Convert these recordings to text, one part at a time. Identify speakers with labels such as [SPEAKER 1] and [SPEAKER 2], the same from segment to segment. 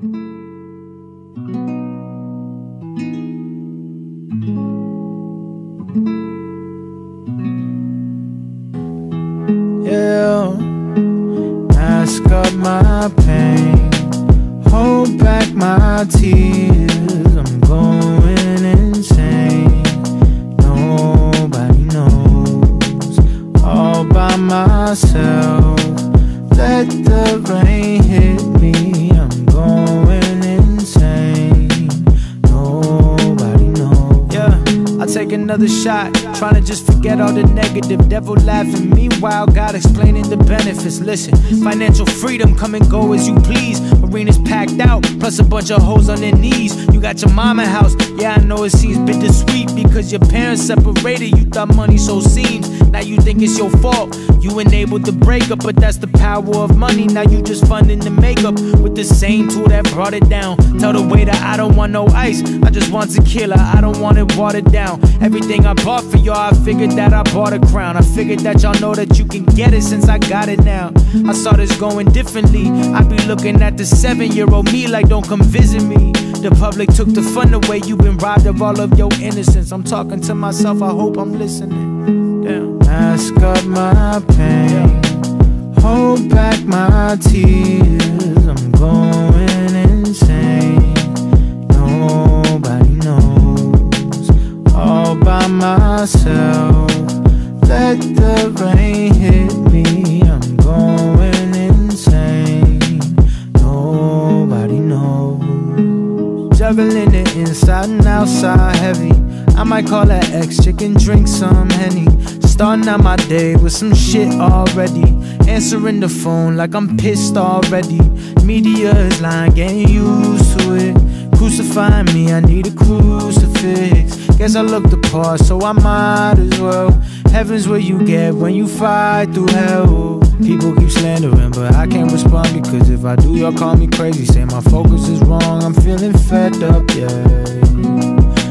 [SPEAKER 1] Yeah, mask up my pain, hold back my tears. I'm going insane. Nobody knows, all by myself. Take another shot, trying to just forget all the negative. Devil laughing, meanwhile, God explaining the benefits. Listen, financial freedom, come and go as you please. Arenas packed out, plus a bunch of hoes on their knees. You got your mama house, yeah, I know it seems bittersweet because your parents separated. You thought money so seems, now you think it's your fault. You enabled the breakup, but that's the power of money. Now you just funding the makeup with the same tool that brought it down. Tell the waiter I don't want no ice, I just want tequila. I don't want it watered down. Everything I bought for y'all, I figured that I bought a crown. I figured that y'all know that you can get it since I got it now. I saw this going differently. I be looking at the seven year old me like, don't come visit me. The public took the fun away. You've been robbed of all of your innocence. I'm talking to myself, I hope I'm listening. Damn. Mask up my pain, hold back my tears. By myself. Let the rain hit me. I'm going insane. Nobody knows. Juggling it inside and outside heavy. I might call that ex chicken, drink some henny. Starting out my day with some shit already. Answering the phone like I'm pissed already. Media is lying, getting used to it. Crucifying me, I need a crucifix. Guess I look the part, so I might as well. Heaven's where you get when you fight through hell. People keep slandering, but I can't respond because if I do, y'all call me crazy. Say my focus is wrong, I'm feeling fed up, yeah.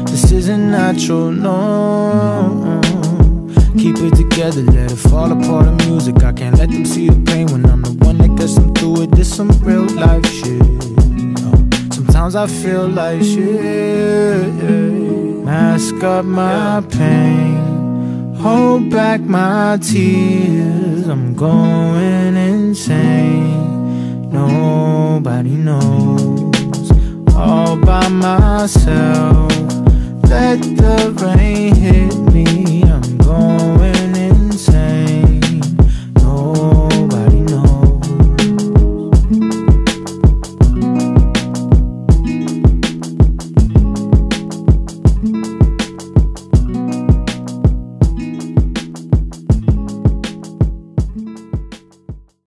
[SPEAKER 1] This isn't natural, no. Keep it together, let it fall apart in music. I can't let them see the pain when I'm the one that gets them through it. This some real life shit. Sometimes I feel like shit. Mask up my pain, hold back my tears. I'm going insane. Nobody knows, all by myself. Let the rain